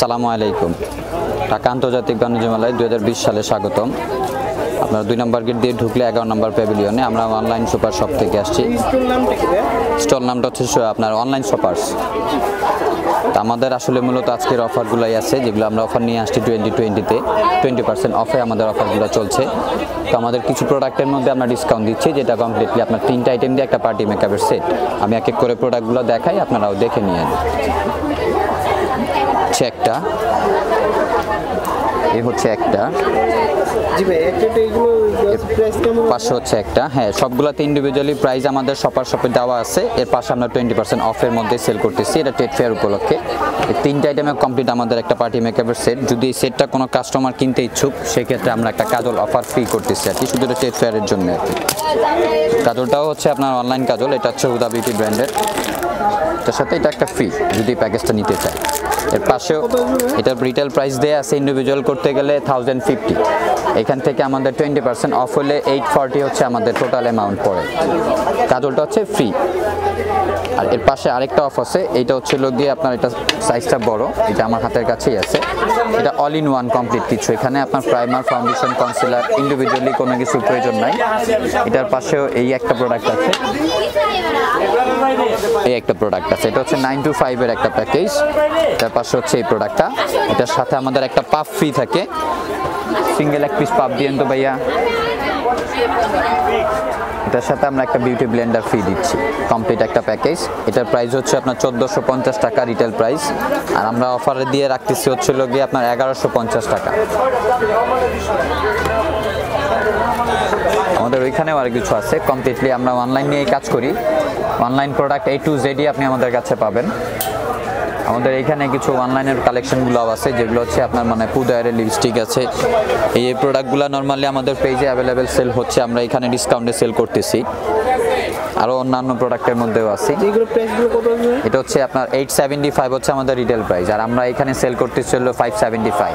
সালামু আলাইকুম। ঢাকা আন্তর্জাতিক বাণিজ্য মেলায় দু হাজার বিশ সালে স্বাগতম। আপনার দুই নম্বর গেট দিয়ে ঢুকলে এগারো নম্বর প্যাভিলিয়নে আমরা অনলাইন সুপার শপ থেকে আসছি। স্টল নামটা হচ্ছে আপনার অনলাইন শপার্স আমাদের আসলে মূলত আজকের অফারগুলোই আছে, যেগুলো আমরা অফার নিয়ে আসছি টোয়েন্টি টোয়েন্টিতে টোয়েন্টি পার্সেন্ট অফে আমাদের অফারগুলো চলছে। তো আমাদের কিছু প্রোডাক্টের মধ্যে আমরা ডিসকাউন্ট দিচ্ছি, যেটা কমপ্লিটলি আপনার তিনটা আইটেম দিয়ে একটা পার্টি মেকআপের সেট আমি এক এক করে প্রোডাক্টগুলো দেখাই, আপনারাও দেখে নিয়ে হচ্ছে একটা। এ হচ্ছে একটা। পাশে হচ্ছে একটা। হ্যাঁ সবগুলোতে ইন্ডিভিজুয়ালি প্রাইস আমাদের শপার শপে দেওয়া আছে। এর পাশে আমরা টোয়েন্টি পার্সেন্ট অফের মধ্যে সেল করতেছি। এটা ট্রেড ফেয়ার উপলক্ষে। এই তিনটা আইটেমে কমপ্লিট আমাদের একটা পার্টি মেকআপের সেট যদি এই সেটটা কোনো কাস্টমার কিনতে ইচ্ছুক সেক্ষেত্রে আমরা একটা কাজল অফার ফ্রি করতেছি আর কি শুধু এটা ট্রেড ফেয়ারের জন্য আর কি। কাজলটাও হচ্ছে আপনার অনলাইন কাজল এটা হচ্ছে হুদা বিউটি ব্র্যান্ডের তার সাথে এটা একটা ফ্রি যদি প্যাকেজটা নিতে চায়। এর পাশেও এটার রিটেল প্রাইস দেয়া আছে ইন্ডিভিজুয়াল করতে গেলে থাউজেন্ড ফিফটি এখান থেকে আমাদের টোয়েন্টি পার্সেন্ট অফ হলে এইট ফর্টি হচ্ছে আমাদের টোটাল অ্যামাউন্ট পড়ে। কাজলটা হচ্ছে ফ্রি আর এর পাশে আরেকটা অফ আছে এইটা হচ্ছে লোক গিয়ে আপনার এটা সাইজটা বড়, এটা আমার হাতের কাছেই আছে। এটা অল ইন ওয়ান কমপ্লিট কিছু। এখানে আপনার প্রাইমার ফাউন্ডেশন কনসিলার ইন্ডিভিজুয়ালি কোনো কিছু প্রয়োজন নাই। এটার পাশেও এই একটা প্রোডাক্ট আছে। এই একটা প্রোডাক্ট আছে। এটা হচ্ছে নাইন টু ফাইভের একটা প্যাকেজ তার পাশে হচ্ছে এই প্রোডাক্টটা এটার সাথে আমাদের একটা পাপ ফ্রি থাকে। সিঙ্গেল এক পিস পাপ দিয়েন তো ভাইয়া। এটার সাথে আমরা একটা বিউটি ব্লেন্ডার ফ্রি দিচ্ছি। কমপ্লিট একটা প্যাকেজ এটার প্রাইস হচ্ছে আপনার চোদ্দোশো পঞ্চাশ টাকা রিটেল প্রাইস আর আমরা অফারে দিয়ে রাখতেছি হচ্ছিল গিয়ে আপনার এগারোশো পঞ্চাশ টাকা। আমাদের ওইখানেও আর কিছু আছে। কমপ্লিটলি আমরা অনলাইন নিয়েই কাজ করি। অনলাইন প্রোডাক্ট এই টু জেডই আপনি আমাদের কাছে পাবেন। আমাদের এখানে কিছু অনলাইনের কালেকশনগুলো আছে যেগুলো হচ্ছে আপনার মানে পুদায়ের লিপস্টিক আছে। এই প্রোডাক্টগুলো নর্মালি আমাদের পেজে অ্যাভেলেবেল সেল হচ্ছে আমরা এখানে ডিসকাউন্টে সেল করতেছি। আরও অন্যান্য প্রোডাক্টের মধ্যেও আছে। এটা হচ্ছে আপনার এইট সেভেন্টি ফাইভ হচ্ছে আমাদের রিটেল প্রাইস আর আমরা এখানে সেল করতেছি হলো ফাইভ সেভেন্টি ফাইভ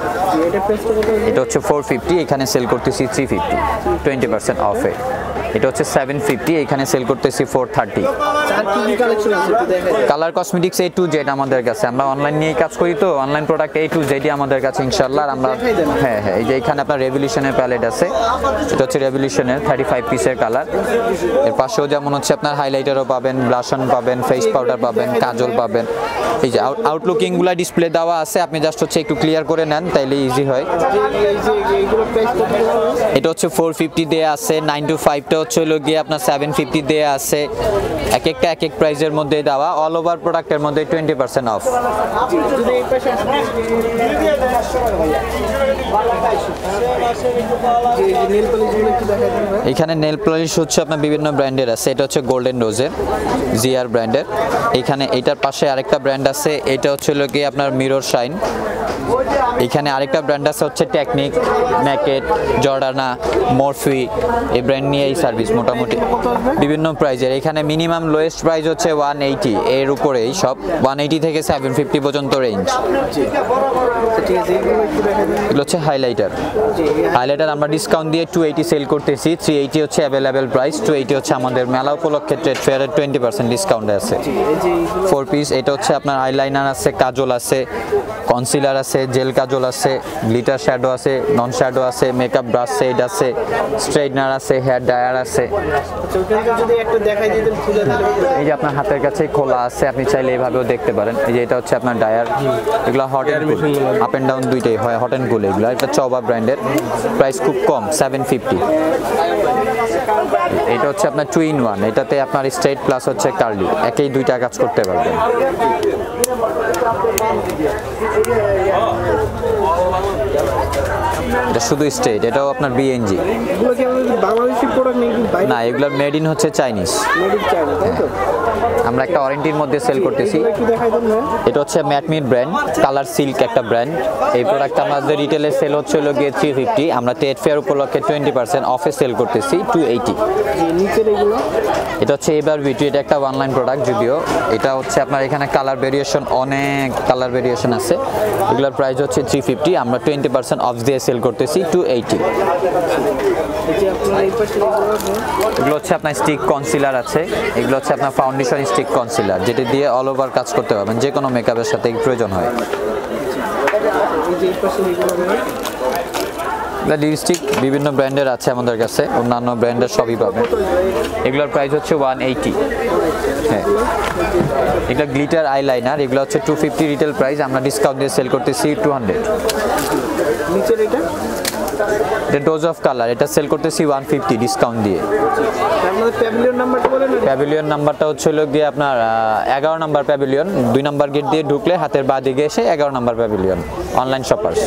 এটা হচ্ছে ফোর ফিফটি এখানে সেল করতেছি থ্রি ফিফটি টোয়েন্টি পার্সেন্ট অফে এটা হচ্ছে সেভেন ফিফটি এখানে সেল করতেছি four thirty. Colour cosmetics A to Z আমাদের কাছে। আমরা অনলাইন নিয়ে কাজ করি তো অনলাইন প্রোডাক্ট এ টু জেডই আমাদের কাছে ইনশাল্লাহ আর আমরা হ্যাঁ হ্যাঁ এই যে এখানে আপনার রেভলিউশনের প্যালেট আছে। এটা হচ্ছে রেভলিউশনের থার্টি ফাইভ পিসের কালারের পাশেও যেমন হচ্ছে আপনার হাইলাইটারও পাবেন ব্লাশন পাবেন ফেস পাউডার পাবেন কাজল পাবেন। এই যে আউটলুকিংগুলো ডিসপ্লে দেওয়া আছে। আপনি জাস্ট হচ্ছে একটু ক্লিয়ার করে নেন তাইলে ইজি হয়? এটা হচ্ছে ফোর ফিফটি দেয়া আছে নাইন টু ফাইভটা হচ্ছে হলো গিয়ে আপনার সেভেন ফিফটি দেয়া আছে। এক একটা এক এক প্রাইজের মধ্যে দেওয়া অল ওভার প্রোডাক্টের মধ্যে টোয়েন্টি পার্সেন্ট অফ। এখানে নেল পলিশ হচ্ছে আপনার বিভিন্ন ব্র্যান্ডের আছে। এটা হচ্ছে গোল্ডেন রোজের জিআর ব্র্যান্ডের এখানে এটার পাশে আরেকটা ব্র্যান্ড আছে। এটা হচ্ছে হলো গিয়ে আপনার মিরর শাইন এখানে আরেকটা ব্র্যান্ড আছে হচ্ছে টেকনিক ম্যাকেট জর্ডানা মরফি এই ব্র্যান্ড নিয়ে এই সার্ভিস মোটামুটি। বিভিন্ন প্রাইজের এখানে মিনিমাম লোয়েস্ট প্রাইস হচ্ছে ওয়ান এইটি এর উপরেই সব ওয়ান এইটি থেকে সেভেন ফিফটি পর্যন্ত রেঞ্জ এগুলো হচ্ছে হাইলাইটার হাইলাইটার আমরা ডিসকাউন্ট দিয়ে টু এইটি সেল করতেছি। থ্রি এইটি হচ্ছে অ্যাভেলেবেল প্রাইস টু এইটি হচ্ছে আমাদের মেলা উপলক্ষে ট্রেড ফেয়ারের টোয়েন্টি পার্সেন্ট ডিসকাউন্ট আছে। ফোর পিস এটা হচ্ছে আপনার আইলাইনার আছে কাজল আছে কনসিলার আছে জেল আছে গ্লিটার শ্যাডো আছে নন শ্যাডো আছে মেকআপ ব্রাশ সেট আছে স্ট্রেটনার আছে হেয়ার ড্রায়ার আছে। এই যে আপনার হাতের কাছে খোলা আছে, আপনি চাইলে এইভাবেও দেখতে পারেন। এই যে এটা হচ্ছে আপনার ডায়ার এগুলো hot and cool up and down দুইটাই হয় হট অ্যান্ড কুল এগুলো। এটা চবা ব্র্যান্ডের প্রাইস খুব কম সেভেন ফিফটি এটা হচ্ছে আপনার টু ইন ওয়ান এটাতে আপনার স্ট্রেট প্লাস হচ্ছে কার্লি একেই দুইটা কাজ করতে পারবেন। এটা শুধু স্টেট এটাও আপনার বিএনজি এগুলো না এগুলোর মেড ইন হচ্ছে চাইনিজ আমরা একটা ওয়ারেন্টির মধ্যে সেল করতেছি। এটা হচ্ছে ম্যাটমিট ব্র্যান্ড কালার সিল্ক একটা ব্র্যান্ড এই প্রোডাক্ট আমাদের রিটেলে সেল হচ্ছে হলো গিয়ে থ্রি ফিফটি আমরা টেট ফেয়ার উপলক্ষে টোয়েন্টি পার্সেন্ট অফে সেল করতেছি টু এইটি এটা হচ্ছে এবার বিউটি এটা একটা অনলাইন প্রোডাক্ট যদিও। এটা হচ্ছে আপনার এখানে কালার ভেরিয়েশন অনেক কালার ভেরিয়েশন আছে। এগুলোর প্রাইস হচ্ছে থ্রি ফিফটি আমরা টোয়েন্টি পার্সেন্ট অফ দিয়ে সেল করতেছি টু এইটি এগুলো হচ্ছে আপনার স্টিক কনসিলার আছে। এগুলো হচ্ছে আপনার ফাউন্ডেশন লিপস্টিক কনসিলার, যেটি দিয়ে অল ওভার কাজ করতে পারবেন যে কোনো মেকআপের সাথে প্রয়োজন হয়। লিপস্টিক বিভিন্ন ব্র্যান্ডের আছে আমাদের কাছে, অন্যান্য ব্র্যান্ডের সবই পাবেন। এগুলোর প্রাইস হচ্ছে ওয়ান এইটি হ্যাঁ। এগুলো গ্লিটার আইলাইনার এগুলো হচ্ছে টু ফিফটি রিটেল প্রাইস আমরা ডিসকাউন্ট দিয়ে সেল করতেছি টু হান্ড্রেড এটা? এটা ডোজ অফ কালার এটা সেল করতেছি ওয়ান ফিফটি ডিসকাউন্ট দিয়ে। প্যাভিলিয়ন নাম্বারটা বলেন না প্যাভিলিয়ন নাম্বারটা হচ্ছে হলো গিয়ে আপনার এগারো নাম্বার প্যাভিলিয়ন দুই নাম্বার গেট দিয়ে ঢুকলে হাতের বাঁ দিকে এসে এগারো নাম্বার প্যাভিলিয়ন অনলাইন শপার্স